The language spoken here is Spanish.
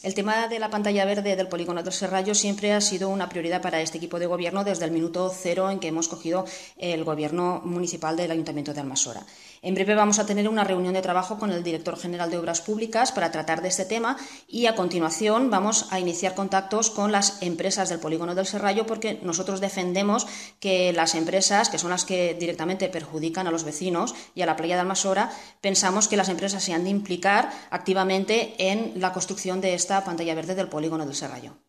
El tema de la pantalla verde del polígono del Serrallo siempre ha sido una prioridad para este equipo de gobierno desde el minuto cero en que hemos cogido el gobierno municipal del Ayuntamiento de Almasora. En breve vamos a tener una reunión de trabajo con el director general de Obras Públicas para tratar de este tema y a continuación vamos a iniciar contactos con las empresas del polígono del Serrallo porque nosotros defendemos que las empresas, que son las que directamente perjudican a los vecinos y a la playa de Almasora, pensamos que las empresas se han de implicar activamente en la construcción de esta pantalla verde del polígono del Serrallo.